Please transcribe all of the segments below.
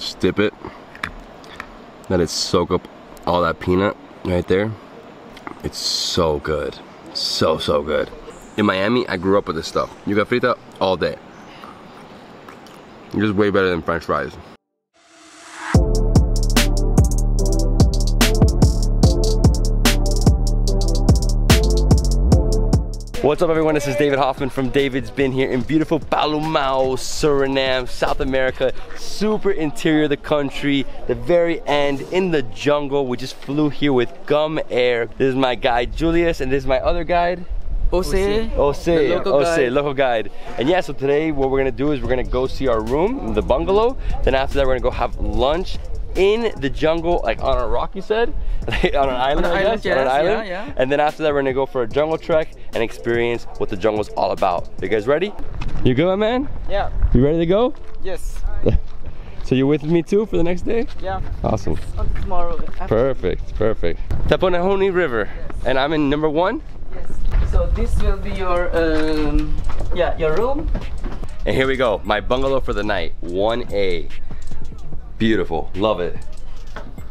Just dip it. Let it soak up all that peanut right there. It's so good. So, so good. In Miami, I grew up with this stuff. You got frita all day. It's just way better than french fries. What's up everyone, this is David Hoffmann from Davidsbeenhere in beautiful Palumeu, Suriname, South America. Super interior of the country, the very end in the jungle. We just flew here with Gum Air. This is my guide Julius and this is my other guide. Ose. Ose, local Ose, guide. local guide. And yeah, so today what we're gonna do is we're gonna go see our room, the bungalow. Then after that, we're gonna go have lunch in the jungle, like on a rock, you said? Like, on an island, an I island, guess? on an island. yeah, yeah. And then after that, we're gonna go for a jungle trek and experience what the jungle's all about. You guys ready? You good, man? Yeah. You ready to go? Yes. So you're with me too for the next day? Yeah. Awesome. On tomorrow. after- Perfect, perfect. Tapanahony River. And I'm in number one. Yes. So this will be your um yeah your room. And here we go, my bungalow for the night, 1A. Beautiful, love it.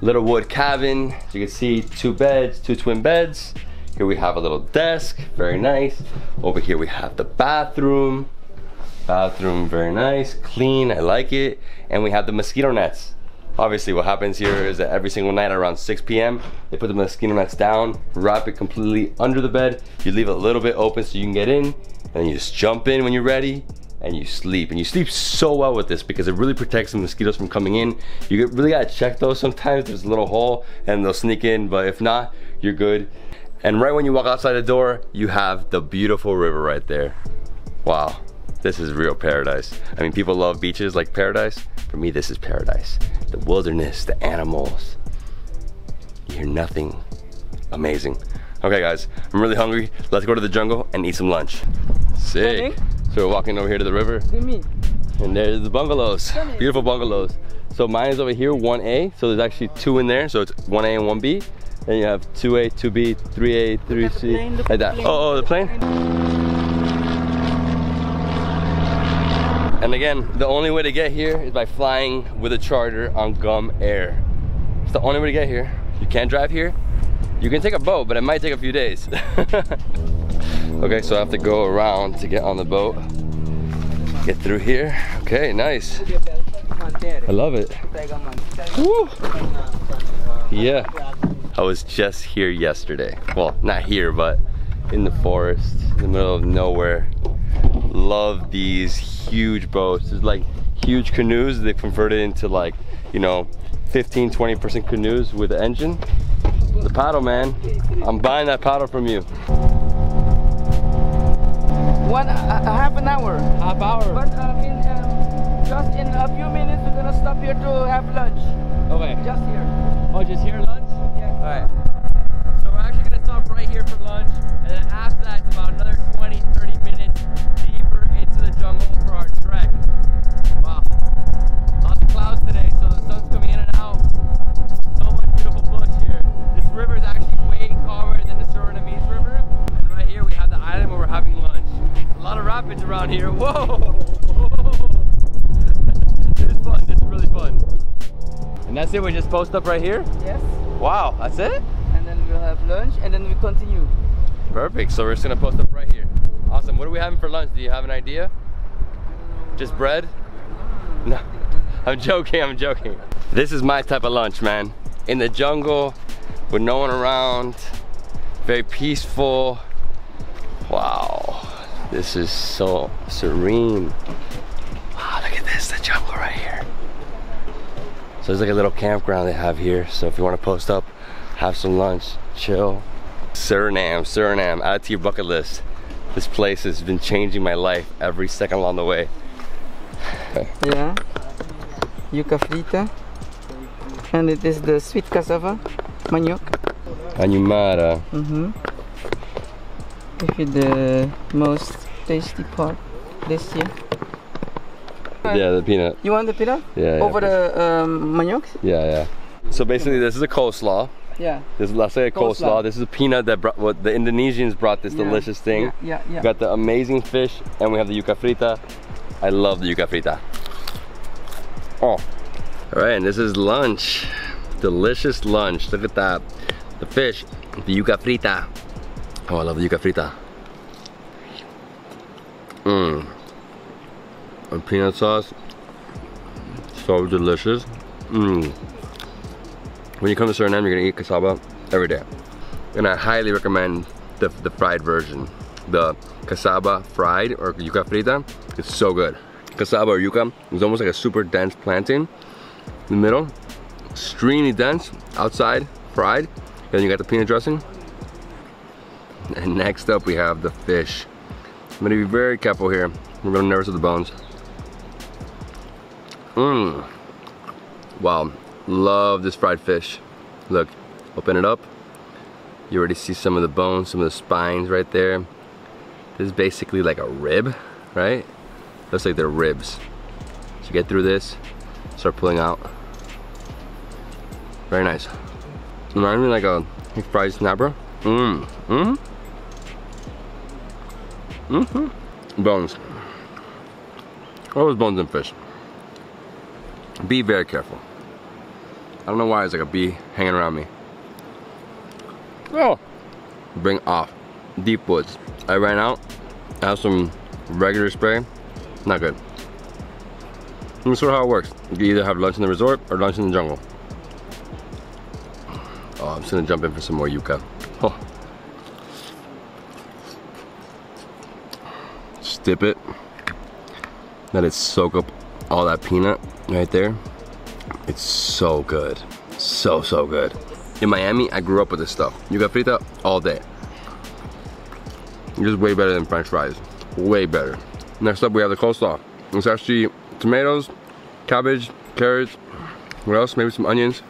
Little wood cabin, as you can see two beds, two twin beds. Here we have a little desk, very nice. Over here we have the bathroom. Bathroom, very nice, clean, I like it. And we have the mosquito nets. Obviously what happens here is that every single night around 6 p.m. they put the mosquito nets down, wrap it completely under the bed. You leave it a little bit open so you can get in, and you just jump in when you're ready and you sleep. And you sleep so well with this because it really protects the mosquitoes from coming in. You really gotta check those sometimes. There's a little hole and they'll sneak in, but if not, you're good. And right when you walk outside the door, you have the beautiful river right there. Wow, this is real paradise. I mean, people love beaches like paradise. For me, this is paradise. The wilderness, the animals. You hear nothing. Amazing. Okay, guys, I'm really hungry. Let's go to the jungle and eat some lunch. Sick. So we're walking over here to the river, and there's the bungalows. Beautiful bungalows. So mine is over here, 1A. So there's actually two in there. So it's 1A and 1B. Then you have 2A, 2B, 3A, 3C, plane, look like that. plane. Oh, oh, the plane. And again, the only way to get here is by flying with a charter on Gum Air. It's the only way to get here. You can't drive here. You can take a boat, but it might take a few days. okay, so I have to go around to get on the boat. Get through here. Okay, nice. I love it. Woo! Yeah. I was just here yesterday. Well, not here, but in the forest, in the middle of nowhere. Love these huge boats. There's like huge canoes they converted into like, you know, 15, 20% canoes with the engine. The paddle, man. I'm buying that paddle from you. One half an hour. Half hour. But um, in um, just in a few minutes we're gonna stop here to have lunch. Okay. Just here. Oh, just here lunch? Yes. Alright. So we're actually gonna stop right here for lunch, and then after here. Whoa! this is fun, this is really fun. And that's it, we just post up right here? Yes. Wow, that's it? And then we'll have lunch and then we continue. Perfect. So we're just gonna post up right here. Awesome. What are we having for lunch? Do you have an idea? Just bread? No. I'm joking, I'm joking. This is my type of lunch, man. In the jungle, with no one around, very peaceful. This is so serene. Wow, look at this, the jungle right here. So there's like a little campground they have here. So if you want to post up, have some lunch, chill. Suriname, Suriname, add to your bucket list. This place has been changing my life every second along the way. Yeah. Yuca frita. And it is the sweet cassava, manioc. Animara. Mm-hmm. Give you the most tasty part this year. Yeah, the peanut. You want the peanut? Yeah, yeah, Over the um, manioc? Yeah, yeah. So basically, this is a coleslaw. Yeah. This is let's say a coleslaw. Coleslaw. This is a peanut that brought what the Indonesians brought this Yeah. delicious thing. Yeah, yeah, yeah. We got the amazing fish, and we have the yuca frita. I love the yuca frita. Oh, All right, and this is lunch. Delicious lunch. Look at that. The fish, the yuca frita. Oh, I love the yuca frita. Mmm. And peanut sauce. So delicious. Mmm. When you come to Suriname, you're gonna eat cassava every day. And I highly recommend the, the fried version. The cassava fried or yuca frita. It's so good. Cassava or yuca is almost like a super dense plantain in the middle, extremely dense, outside, fried. Then you got the peanut dressing. And next up we have the fish. I'm gonna be very careful here. We're gonna nervous with the bones. Mmm. Wow, love this fried fish. Look, open it up. You already see some of the bones, some of the spines right there. This is basically like a rib, right? Looks like they're ribs. So get through this, start pulling out. Very nice. Reminds me like a fried snapper. Mmm. Mmm. Mm-hmm. Bones. Always bones in fish. Be very careful. I don't know why it's like a bee hanging around me. Oh! Bring off. Deep woods. I ran out. I have some regular spray. Not good. And that's sort of how it works. You either have lunch in the resort or lunch in the jungle. Oh, I'm just gonna jump in for some more yuca. Oh. Just dip it. Let it soak up all that peanut right there. It's so good. So, so good. In Miami, I grew up with this stuff. You got frita all day. It's way better than french fries. Way better. Next up, we have the coleslaw. It's actually tomatoes, cabbage, carrots, what else? Maybe some onions.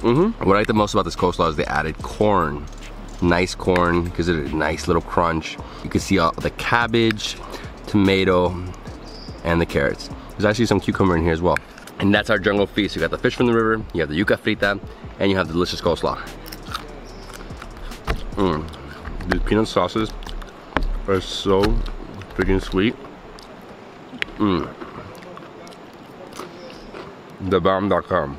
Mm-hmm. What I like the most about this coleslaw is they added corn. Nice corn, gives it a nice little crunch. You can see all the cabbage, tomato, and the carrots. There's actually some cucumber in here as well. And that's our jungle feast. You got the fish from the river, you have the yuca frita, and you have the delicious coleslaw. Mmm. These peanut sauces are so freaking sweet. Mmm. TheBomb.com.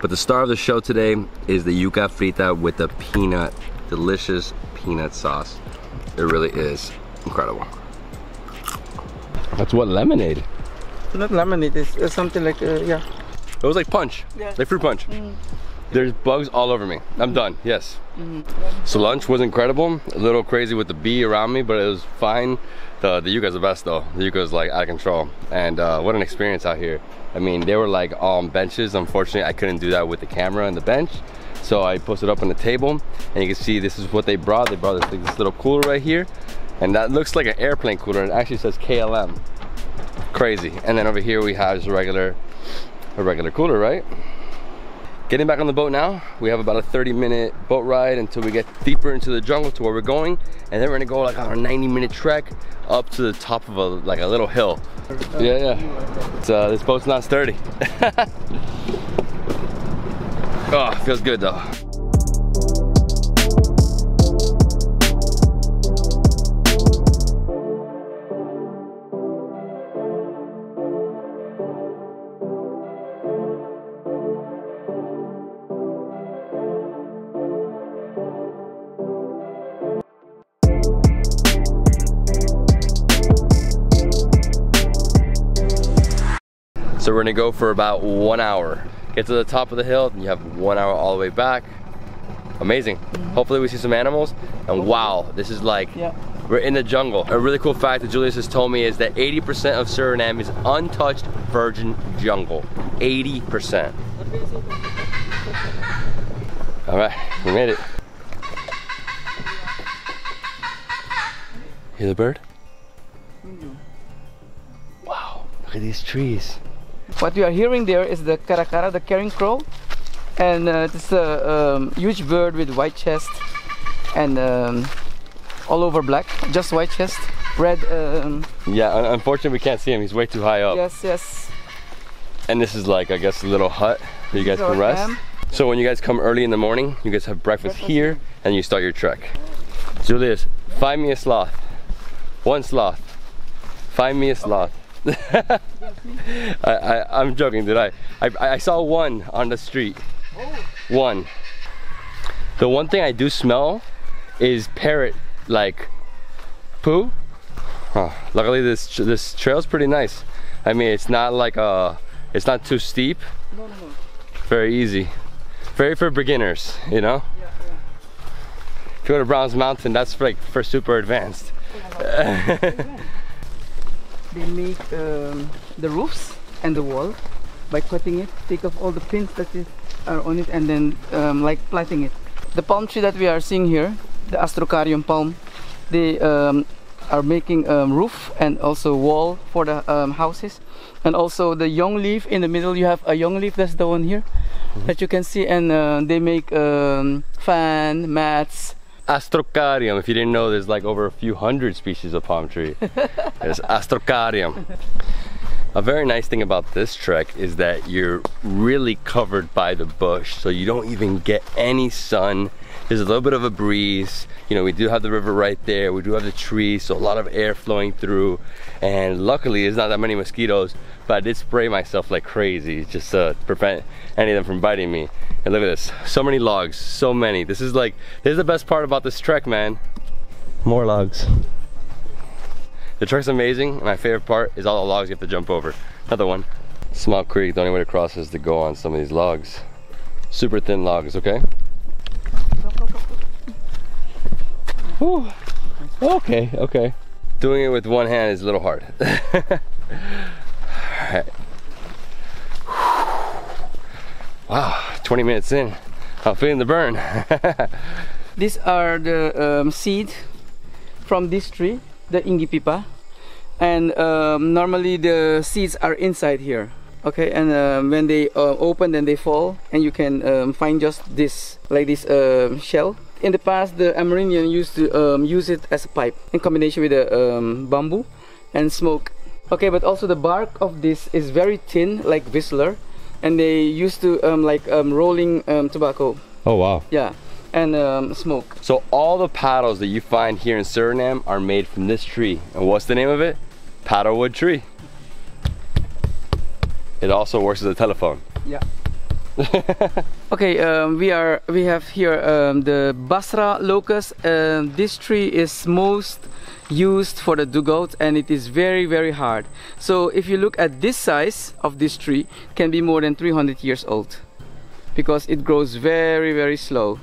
But the star of the show today is the yuca frita with the peanut, delicious peanut sauce. It really is incredible. That's what lemonade. Not lemonade, it's, it's something like, uh, yeah. It was like punch, Yeah. like fruit punch. There's bugs all over me. I'm done, yes. So lunch was incredible. A little crazy with the bee around me, but it was fine. The, the yuca's the best though. The yuca's like out of control. And uh, what an experience out here. I mean, they were like on benches. Unfortunately, I couldn't do that with the camera and the bench. So I posted up on the table and you can see this is what they brought. They brought this, this little cooler right here. And that looks like an airplane cooler. It actually says KLM. Crazy. And then over here we have just a regular, a regular cooler, right? Getting back on the boat now, we have about a 30 minute boat ride until we get deeper into the jungle to where we're going. And then we're gonna go like on a 90 minute trek up to the top of a like a little hill. Yeah, yeah. Uh, this boat's not sturdy. oh, feels good though. So we're gonna go for about one hour. Get to the top of the hill, and you have one hour all the way back. Amazing. Mm-hmm. Hopefully we see some animals. And wow, this is like, Yeah. we're in the jungle. A really cool fact that Julius has told me is that 80% of Suriname is untouched virgin jungle. 80%. All right, we made it. Hear the bird? Mm-hmm. Wow, look at these trees. What we are hearing there is the caracara, the carrion crow. And uh, it's a um, huge bird with white chest and um, all over black, just white chest, red. Um, Yeah, un- unfortunately we can't see him. He's way too high up. yes, yes. And this is like, I guess, a little hut where you guys can rest. camp. So when you guys come early in the morning, you guys have breakfast, Breakfast here here. and you start your trek. Julius, find me a sloth. One sloth. Find me a sloth. I, I'm joking, did I, I, I saw one on the street. One. The one thing I do smell is parrot like poo. Huh. Luckily, this this trail's pretty nice. I mean, it's not like a, it's not too steep. No, no, no. Very easy. Very for beginners, you know. Yeah, yeah. If you go to Browns Mountain, that's for, like for super advanced. They make um, the roofs and the wall by cutting it, take off all the pins that is, are on it, and then um, like planting it. The palm tree that we are seeing here, the Astrocaryum palm, they um, are making um, roof and also wall for the um, houses, and also the young leaf in the middle. You have a young leaf. That's the one here that you can see, and uh, they make um, fan mats. Astrocaryum. If you didn't know, there's like over a few hundred species of palm tree. There's Astrocaryum. A very nice thing about this trek is that you're really covered by the bush, so you don't even get any sun. There's a little bit of a breeze. You know, we do have the river right there. We do have the trees, so a lot of air flowing through. And luckily, there's not that many mosquitoes, but I did spray myself like crazy just to prevent any of them from biting me. And look at this, so many logs, so many. This is like, this is the best part about this trek, man. More logs. The trek's amazing, my favorite part is all the logs you have to jump over. Another one. Small creek, the only way to cross is to go on some of these logs. Super thin logs, okay? Whew. Okay, okay. Doing it with one hand is a little hard. Alright. Wow, 20 minutes in. I'm feeling the burn. These are the um, seed from this tree, the ingipipa, and um, normally the seeds are inside here. Okay, and um, when they uh, open, then they fall, and you can um, find just this, like this um shell. In the past, the Amerindian used to um, use it as a pipe in combination with the um, bamboo and smoke. Okay, but also the bark of this is very thin, like Whistler, and they used to um, like um, rolling um, tobacco. oh wow. Yeah, and um, smoke. So all the paddles that you find here in Suriname are made from this tree. And what's the name of it? Paddlewood tree. It also works as a telephone. Yeah. okay, um, we are we have here um, the basralocus. Um, this tree is most used for the dugout, and it is very very hard. So if you look at this size of this tree, can be more than 300 years old, because it grows very very slow.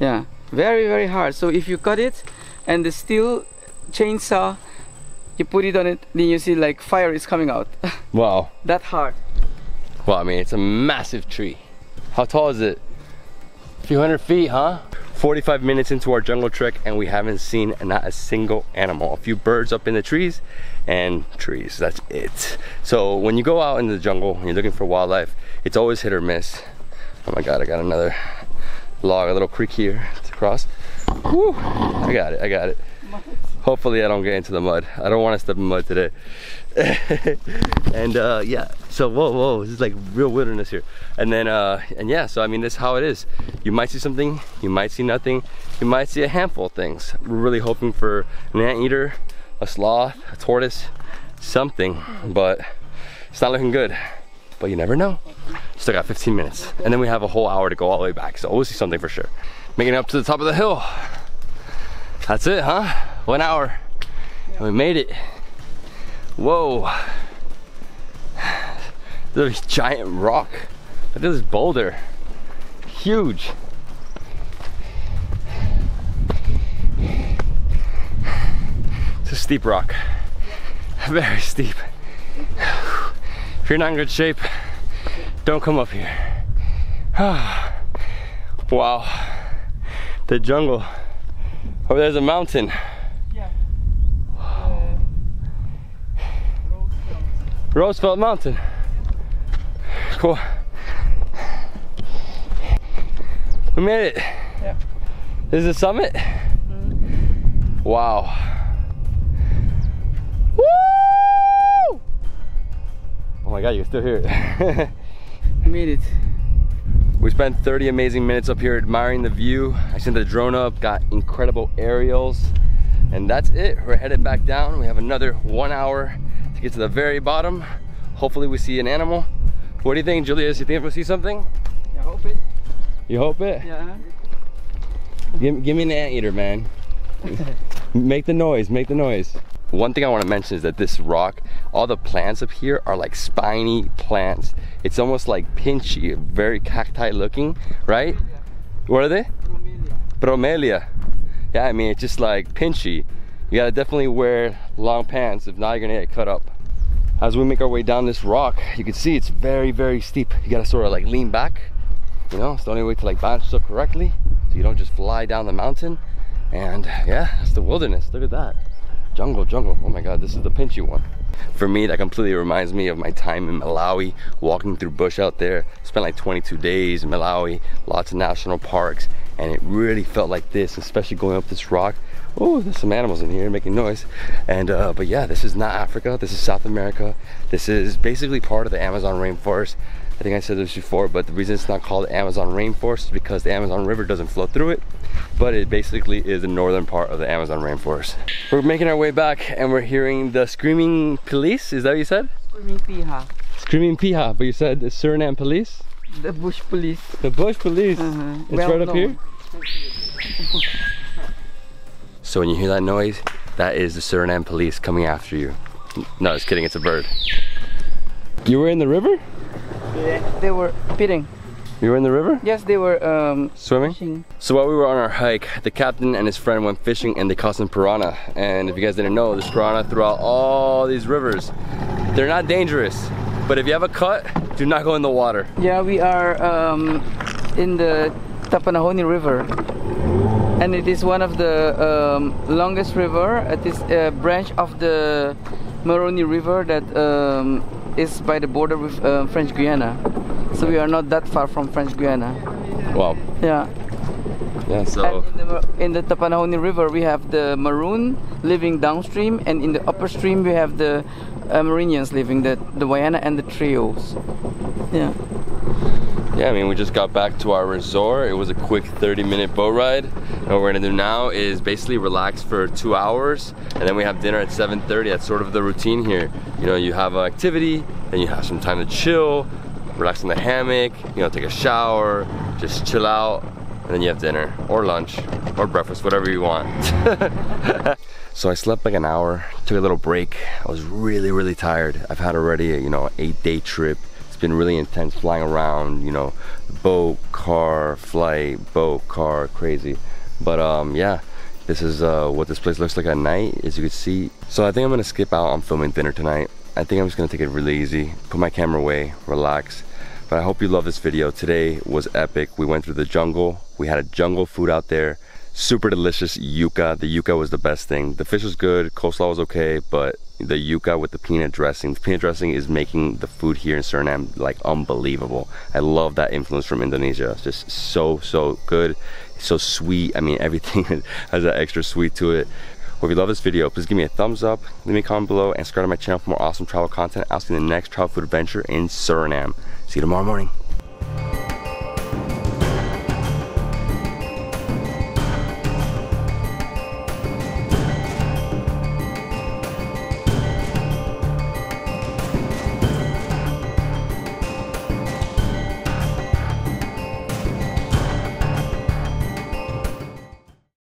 Yeah, very very hard. So if you cut it, and the steel chainsaw, you put it on it, then you see like fire is coming out. Wow. that hard. Well, I mean, it's a massive tree. How tall is it? A few hundred feet, huh? 45 minutes into our jungle trek and we haven't seen not a single animal. A few birds up in the trees and trees, that's it. So when you go out in the jungle and you're looking for wildlife, it's always hit or miss. Oh my God, I got another log, a little creek here to cross. Whew, I got it, I got it. Hopefully I don't get into the mud. I don't want to step in mud today. and uh, yeah, so whoa, whoa, this is like real wilderness here. And then, uh, and yeah, so I mean, this is how it is. You might see something, you might see nothing, you might see a handful of things. We're really hoping for an anteater, a sloth, a tortoise, something, but it's not looking good. But you never know. Still got 15 minutes. And then we have a whole hour to go all the way back. So we'll see something for sure. Making it up to the top of the hill. That's it, huh? One hour. And we made it. Whoa. There's a giant rock. Look at this boulder. Huge. It's a steep rock. Very steep. If you're not in good shape, don't come up here. wow. The jungle. Oh, there's a mountain. Yeah. Roosevelt Mountain. Cool. We made it. Yeah. This is the summit? Mm. Wow. Woo! Oh my god, you can still hear it. Made it. we spent 30 amazing minutes up here admiring the view. I sent the drone up, got incredible aerials, and that's it. We're headed back down. We have another one hour get to the very bottom. Hopefully we see an animal. What do you think, Julius? You think we'll see something? I hope it. You hope it? Yeah. Give, give me an anteater, man. make the noise, make the noise. One thing I want to mention is that this rock, all the plants up here are like spiny plants. It's almost like pinchy, very cacti looking, right? What are they? Bromelia. Bromelia. Yeah, I mean, it's just like pinchy. You gotta definitely wear long pants, if not, you're gonna get cut up. As we make our way down this rock, you can see it's very, very steep. You gotta sort of like lean back. You know, it's the only way to like balance yourself correctly so you don't just fly down the mountain. And yeah, it's the wilderness. Look at that. Jungle, jungle. Oh my God, this is the pinchy one. For me, that completely reminds me of my time in Malawi, walking through bush out there. Spent like 22 days in Malawi, lots of national parks, and it really felt like this, especially going up this rock. Oh, there's some animals in here making noise. And, uh, but yeah, this is not Africa. This is South America. This is basically part of the Amazon rainforest. I think I said this before, but the reason it's not called Amazon rainforest is because the Amazon River doesn't flow through it, but it basically is the northern part of the Amazon rainforest. We're making our way back and we're hearing the screaming police. Is that what you said? Screaming piha. Screaming piha, but you said the Suriname police? The bush police. The bush police. Uh-huh. It's Well right up here. So when you hear that noise, that is the Suriname police coming after you. No, just kidding, it's a bird. You were in the river? Yeah, They were pitting. You were in the river? Yes, they were um, Swimming? fishing. So while we were on our hike, the captain and his friend went fishing and they caught some piranha. And if you guys didn't know, there's piranha throughout all these rivers. They're not dangerous, but if you have a cut, do not go in the water. Yeah, we are um, in the Tapanahony River, and it is one of the um, longest river. It is a branch of the Maroni River that um, is by the border with uh, French Guiana. So we are not that far from French Guiana. wow Yeah. yeah, so And in the, in the Tapanahony River, we have the Maroon living downstream, and in the upper stream, we have the uh, living, the, the Wayana and the Trios. Yeah. Yeah, I mean, we just got back to our resort. It was a quick 30 minute boat ride. And what we're gonna do now is basically relax for two hours and then we have dinner at 7.30. That's sort of the routine here. You know, you have an activity, then you have some time to chill, relax in the hammock, you know, take a shower, just chill out, and then you have dinner or lunch or breakfast, whatever you want. so I slept like an hour, took a little break. I was really, really tired. I've had already a, you know, eight day trip. Been really intense flying around, you know, boat, car, flight, boat, car, crazy. But um, yeah, this is uh, what this place looks like at night, as you can see. So I think I'm gonna skip out on filming dinner tonight. I think I'm just gonna take it really easy, put my camera away, relax. But I hope you love this video. Today was epic. We went through the jungle. We had a jungle food out there. Super delicious yuca. The yuca was the best thing. The fish was good, coleslaw was okay, but the yuca with the peanut dressing. The peanut dressing is making the food here in Suriname like unbelievable. I love that influence from Indonesia. It's just so, so good. It's so sweet. I mean, everything has that extra sweet to it. Well, if you love this video, please give me a thumbs up, leave me a comment below, and subscribe to my channel for more awesome travel content. I'll see you in the next travel food adventure in Suriname. See you tomorrow morning.